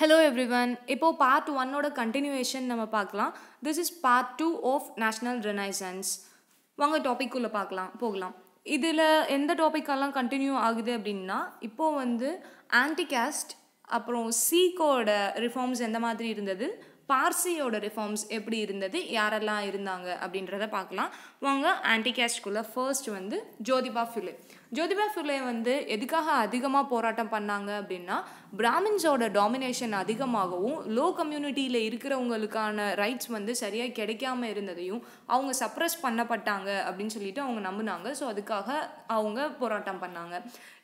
Hello everyone இப்போது part ஒன்னோட continuation நம்ம பார்க்கலாம். This is part two of national renaissance வாங்க டாபிக் பார்க்கலாம் போகலாம். இதில் எந்த டாப்பிக்கெல்லாம் கண்டினியூ ஆகுது அப்படின்னா இப்போது வந்து ஆன்டிகாஸ்ட் அப்புறம் சீக்கோட ரிஃபார்ம்ஸ் எந்த மாதிரி இருந்தது? பார்சியோட ரிஃபார்ம்ஸ் எப்படி இருந்தது யாரெல்லாம் இருந்தாங்க அப்படின்றத பார்க்கலாம். வாங்க ஆன்டி காஸ்ட்குள்ளே ஃபர்ஸ்ட் வந்து ஜோதிபா ஃபுலே ஜோதிபா ஃபுலே வந்து எதுக்காக அதிகமாக போராட்டம் பண்ணாங்க அப்படின்னா பிராமின்ஸோட டாமினேஷன் அதிகமாகவும் லோ கம்யூனிட்டியில் இருக்கிறவங்களுக்கான ரைட்ஸ் வந்து சரியாக கிடைக்காம இருந்ததையும் அவங்க சப்ரஸ் பண்ணப்பட்டாங்க அப்படின்னு சொல்லிட்டு அவங்க நம்பினாங்க. ஸோ அதுக்காக அவங்க போராட்டம் பண்ணாங்க.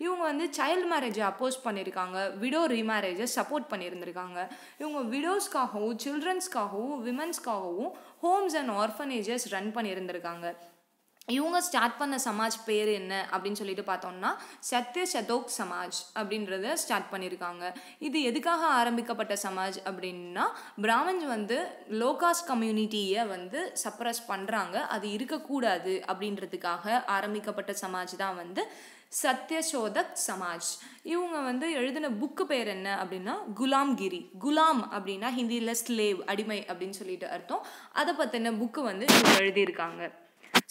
இவங்க வந்து சைல்டு மேரேஜை அப்போஸ் பண்ணியிருக்காங்க விடோ ரீமேரேஜை சப்போர்ட் பண்ணியிருந்திருக்காங்க இவங்க விடோஸ்க்காகவும் சில்ட்ரன்ஸ்க்காகவும் விமன்ஸ்க்காகவும் ஹோம்ஸ் அண்ட் ஆர்ஃபனேஜஸ் ரன் பண்ணியிருந்திருக்காங்க. இவங்க ஸ்டார்ட் பண்ண சமாஜ் பேர் என்ன அப்படின்னு சொல்லிட்டு பார்த்தோம்னா சத்ய சதோக் சமாஜ் அப்படின்றத ஸ்டார்ட் பண்ணியிருக்காங்க இது எதுக்காக ஆரம்பிக்கப்பட்ட சமாஜ் அப்படின்னா பிராமன்ஸ் வந்து லோகாஸ் கம்யூனிட்டியை வந்து சப்ரஸ் பண்ணுறாங்க அது இருக்கக்கூடாது அப்படின்றதுக்காக ஆரம்பிக்கப்பட்ட சமாஜ் தான் வந்து சத்யசோதக் சமாஜ். இவங்க வந்து எழுதின புக்கு பேர் என்ன அப்படின்னா குலாம்கிரி குலாம் அப்படின்னா ஹிந்தியில் ஸ்லேவ் அடிமை அப்படின்னு சொல்லிட்டு அர்த்தம். அதை பற்றின புக்கு வந்து இவங்க எழுதியிருக்காங்க.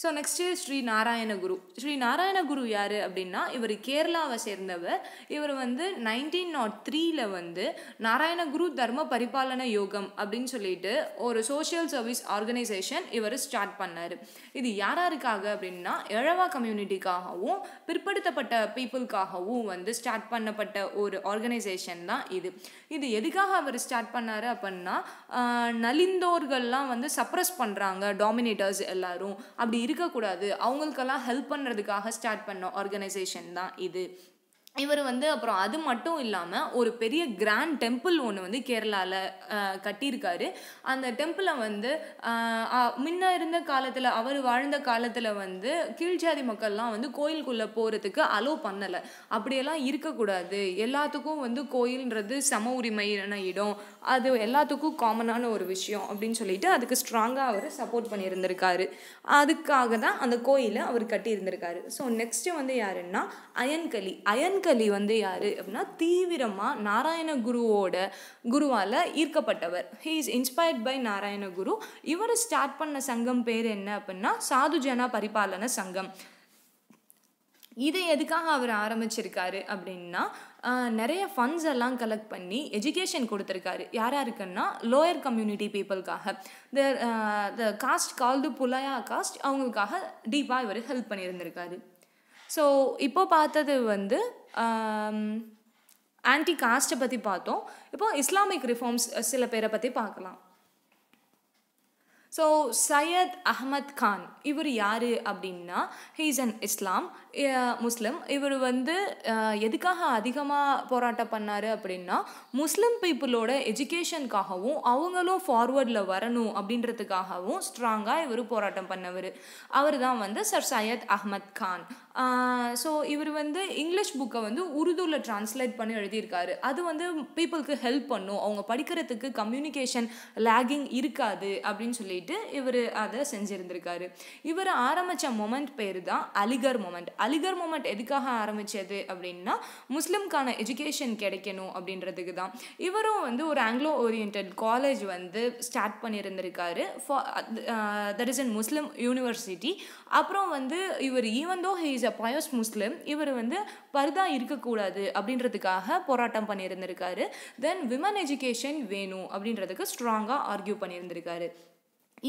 ஸோ நெக்ஸ்ட்டு ஸ்ரீ நாராயணகுரு ஸ்ரீ நாராயணகுரு யார் அப்படின்னா இவர் கேரளாவை சேர்ந்தவர். இவர் வந்து நைன்டீன் நாட் த்ரீல வந்து நாராயணகுரு தர்ம பரிபாலன யோகம் அப்படின்னு சொல்லிட்டு ஒரு சோஷியல் சர்வீஸ் ஆர்கனைசேஷன் இவர் ஸ்டார்ட் பண்ணார். இது யாராருக்காக அப்படின்னா எழவா கம்யூனிட்டிக்காகவும் பிற்படுத்தப்பட்ட பீப்புளுக்காகவும் வந்து ஸ்டார்ட் பண்ணப்பட்ட ஒரு ஆர்கனைசேஷன் தான் இது. இது எதுக்காக அவர் ஸ்டார்ட் பண்ணார் அப்படின்னா நலிந்தோர்கள்லாம் வந்து சப்ரஸ் பண்ணுறாங்க டாமினேட்டர்ஸ் எல்லாரும். அப்படி இருக்கக்கூடாது. அவங்களுக்கெல்லாம் ஹெல்ப் பண்ணுறதுக்காக ஸ்டார்ட் பண்ண ஆர்கனைசேஷன் தான் இது. இவர் வந்து அப்புறம் அது மட்டும் இல்லாமல் ஒரு பெரிய கிராண்ட் டெம்பிள் ஒன்று வந்து கேரளாவில் கட்டியிருக்காரு. அந்த டெம்பிளை வந்து முன்ன இருந்த காலத்தில் அவர் வாழ்ந்த காலத்தில் வந்து கீழ்ஜாதி மக்கள்லாம் வந்து கோயிலுக்குள்ளே போகிறதுக்கு அலோவ் பண்ணலை. அப்படியெல்லாம் இருக்கக்கூடாது. எல்லாத்துக்கும் வந்து கோயில்ன்றது சம உரிமையான இடம். அது எல்லாத்துக்கும் காமனான ஒரு விஷயம் அப்படின்னு சொல்லிட்டு அதுக்கு ஸ்ட்ராங்காக அவர் சப்போர்ட் பண்ணியிருந்திருக்காரு. அதுக்காக தான் அந்த கோயிலை அவர் கட்டியிருந்திருக்காரு. ஸோ நெக்ஸ்ட்டு வந்து யாருன்னா அயன்கலி. அயன் கலி வந்து யார் அப்படின்னா தீவிரமாக நாராயண குருவோட குருவால் ஈர்க்கப்பட்டவர். He is inspired by Narayana Guru. இவர் ஸ்டார்ட் பண்ண சங்கம் பேர் என்ன அப்படின்னா சாதுஜனா பரிபாலன சங்கம். இதை எதுக்காக அவர் ஆரம்பிச்சிருக்காரு அப்படின்னா நிறைய ஃபண்ட்ஸ் எல்லாம் கலெக்ட் பண்ணி எஜுகேஷன் கொடுத்துருக்காரு. யார் இருக்குன்னா lower community பீப்புளுக்காக the the caste called Pulaya caste அவங்களுக்காக டீப்பாக இவர் ஹெல்ப் பண்ணியிருந்திருக்காரு. ஸோ இப்போ பார்த்தது வந்து ஆன்டி காஸ்ட்டை பற்றி பார்த்தோம். இப்போ இஸ்லாமிக் ரிஃபார்ம்ஸ் சில பேரை பற்றி பார்க்கலாம். ஸோ சையத் அஹமத் கான் இவர் யார் அப்படின்னா ஹீஸ் அன் இஸ்லாம் முஸ்லிம் இவர் வந்து eh, எதுக்காக அதிகமாக போராட்டம் பண்ணார் அப்படின்னா முஸ்லிம் பீப்புளோட எஜுகேஷனுக்காகவும் அவங்களும் ஃபார்வர்டில் வரணும் அப்படின்றதுக்காகவும் ஸ்ட்ராங்காக இவர் போராட்டம் பண்ணவர். அவர் தான் வந்து சர் சையத் அஹமத் கான் ஸோ இவர் வந்து இங்கிலீஷ் புக்கை வந்து உருதுவில் ட்ரான்ஸ்லேட் பண்ணி எழுதியிருக்காரு. அது வந்து பீப்புளுக்கு ஹெல்ப் பண்ணும். அவங்க படிக்கிறதுக்கு கம்யூனிகேஷன் லேகிங் இருக்காது அப்படின்னு சொல்லிட்டு இவர் அதை செஞ்சுருந்திருக்காரு. இவர் ஆரம்பித்த மொமெண்ட் பேர் தான் அலிகர் மொமெண்ட் அலிகர் மொமெண்ட் எதுக்காக ஆரம்பித்தது அப்படின்னா முஸ்லிம்கான எஜுகேஷன் கிடைக்கணும் அப்படின்றதுக்கு தான். இவரும் வந்து ஒரு ஆங்கிலோ ஓரியன்ட் காலேஜ் வந்து start பண்ணியிருந்திருக்காரு that is in Muslim university அப்புறம் வந்து இவர் even though he is a pious Muslim இவர் வந்து பருதா இருக்கக்கூடாது அப்படின்றதுக்காக போராட்டம் பண்ணியிருந்திருக்காரு தென் விமன் எஜுகேஷன் வேணும் அப்படின்றதுக்கு ஸ்ட்ராங்காக ஆர்கியூ பண்ணியிருந்திருக்காரு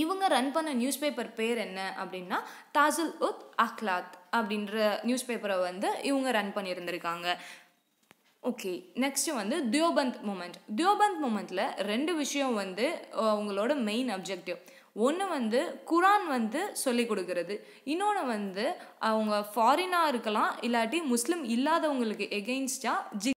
இவங்க ரன் பண்ண நியூஸ் பேப்பர் பேர் என்ன அப்படின்னா தாசில் உத் அஹ்லாத் அப்படின்ற நியூஸ் பேப்பரை வந்து இவங்க ரன் பண்ணியிருந்திருக்காங்க. ஓகே நெக்ஸ்ட்டு வந்து தியோபந்த் மூமெண்ட். தியோபந்த் மூமெண்ட்டில் ரெண்டு விஷயம் வந்து அவங்களோட மெயின் அப்ஜெக்டிவ் ஒன்று வந்து குரான் வந்து சொல்லி கொடுக்கறது. இன்னொன்று வந்து அவங்க ஃபாரினாக இருக்கலாம் இல்லாட்டி முஸ்லீம் இல்லாதவங்களுக்கு எகெயின்ஸ்டாக ஜி